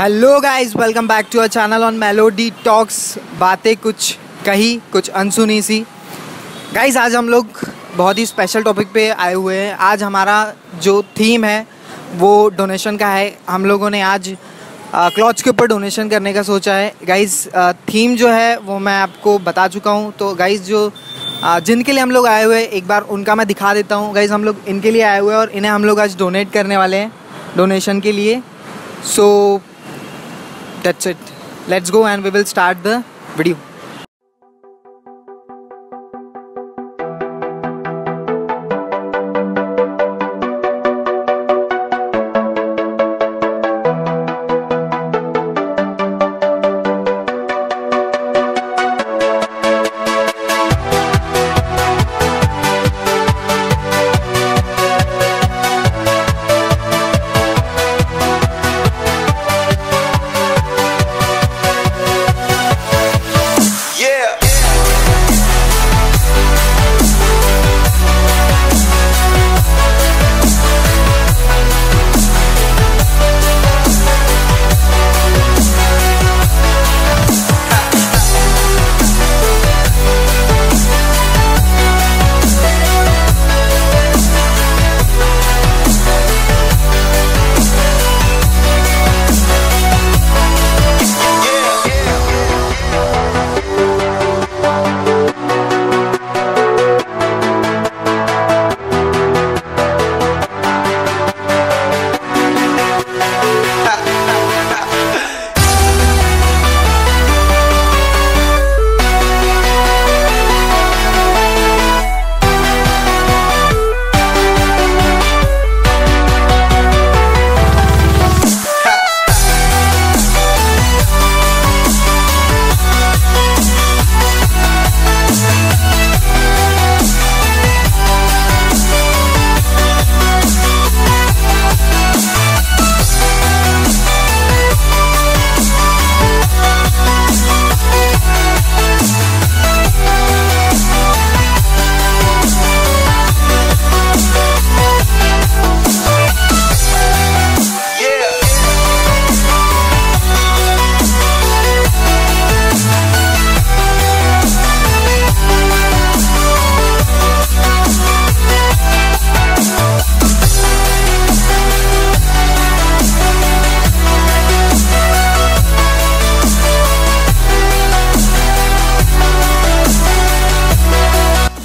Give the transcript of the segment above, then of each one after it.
Hello guys welcome back to our channel on melody talks बातें कुछ कही, कुछ अनसुनी सी। गाइस आज हम लोग बहुत ही स्पेशल टॉपिक पे आए हुए हैं। आज हमारा जो थीम है, वो डोनेशन का है। हम लोगों ने आज क्लॉथ्स के ऊपर डोनेशन करने का सोचा है। गाइस थीम जो है, वो मैं आपको बता चुका हूँ। तो गाइस जो जिनके लिए हम लोग आए हुए एक बार उनका मैं दिखा देता हूँ। गाइस हम लोग इनके लिए आए हुए हैं और इन्हें हम लोग आज डोनेट करने वाले हैं डोनेशन के लिए। सो that's it. Let's go and we will start the video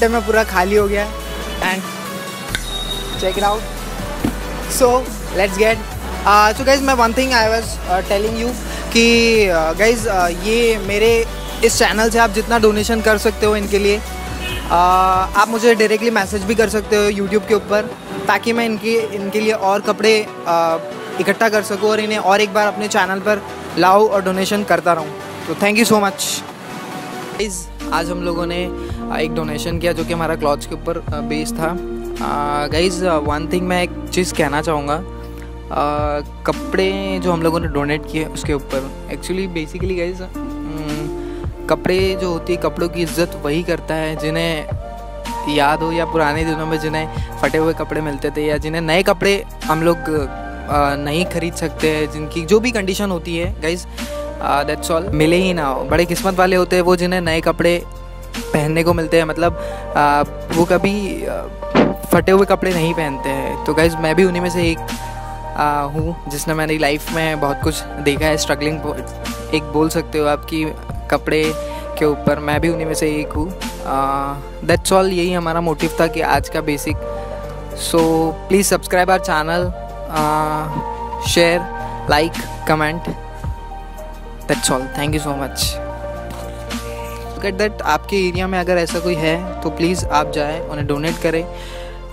हफ़्ते में पूरा खाली हो गया and check it out so let's get so guys मैं one thing I was telling you कि गाइज़ uh, uh, ये मेरे इस चैनल से आप जितना डोनेशन कर सकते हो इनके लिए uh, आप मुझे डायरेक्टली मैसेज भी कर सकते हो यूट्यूब के ऊपर ताकि मैं इनकी इनके लिए और कपड़े uh, इकट्ठा कर सकूँ और इन्हें और एक बार अपने चैनल पर लाऊँ और डोनेशन करता रहूँ। तो थैंक यू सो मच आज हम लोगों ने एक डोनेशन किया जो कि हमारा क्लॉथ्स के ऊपर बेस था। गाइज़ वन थिंग मैं एक चीज़ कहना चाहूँगा। कपड़े जो हम लोगों ने डोनेट किए उसके ऊपर एक्चुअली बेसिकली गाइज़ कपड़े जो होती है, कपड़ों की इज़्ज़त वही करता है जिन्हें याद हो या पुराने दिनों में जिन्हें फटे हुए कपड़े मिलते थे या जिन्हें नए कपड़े हम लोग नहीं खरीद सकते हैं, जिनकी जो भी कंडीशन होती है गाइज़ दैट्स ऑल मिले ही ना हो। बड़े किस्मत वाले होते हैं वो जिन्हें नए कपड़े पहनने को मिलते हैं मतलब आ, वो कभी फटे हुए कपड़े नहीं पहनते हैं। तो गाइज़ मैं भी उन्हीं में से एक हूँ जिसने मेरी लाइफ में बहुत कुछ देखा है स्ट्रगलिंग एक बोल सकते हो आपकी कपड़े के ऊपर मैं भी उन्हीं में से एक हूँ। दैट्स ऑल यही हमारा मोटिव था कि आज का basic so please subscribe our channel share like comment that's all thank you so much get that आपके एरिया में अगर ऐसा कोई है तो प्लीज़ आप जाएँ उन्हें डोनेट करें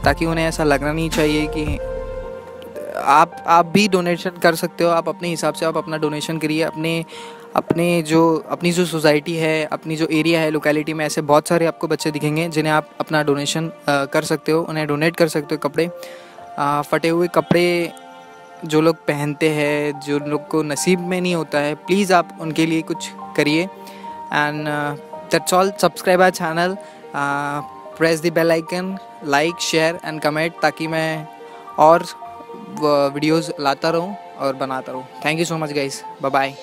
ताकि उन्हें ऐसा लगना नहीं चाहिए कि आप आप भी डोनेशन कर सकते हो आप अपने हिसाब से आप अपना डोनेशन करिए अपने अपने जो अपनी जो सोसाइटी है अपनी जो एरिया है लोकेलिटी में ऐसे बहुत सारे आपको बच्चे दिखेंगे जिन्हें आप अपना डोनेशन कर सकते हो उन्हें डोनेट कर सकते हो कपड़े आ, फटे हुए कपड़े जो लोग पहनते हैं जो लोग को नसीब में नहीं होता है प्लीज़ आप उनके लिए कुछ करिए and that's all subscribe our channel press the bell icon like share and comment ताकि मैं और वीडियोस लाता रहूँ और बनाता रहूँ. Thank you so much guys bye bye